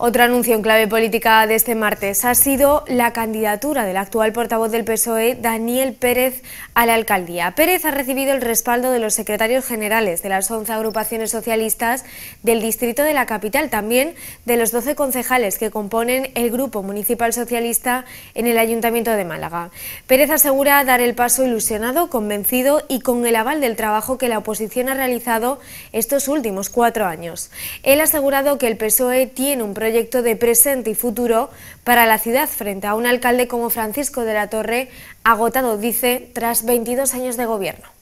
Otro anuncio en clave política de este martes ha sido la candidatura del actual portavoz del PSOE, Daniel Pérez, a la alcaldía. Pérez ha recibido el respaldo de los secretarios generales de las 11 agrupaciones socialistas del distrito de la capital, también de los 12 concejales que componen el Grupo Municipal Socialista en el Ayuntamiento de Málaga. Pérez asegura dar el paso ilusionado, convencido y con el aval del trabajo que la oposición ha realizado estos últimos cuatro años. Él ha asegurado que el PSOE tiene un proyecto proyecto de presente y futuro para la ciudad frente a un alcalde como Francisco de la Torre, agotado, dice, tras 22 años de gobierno.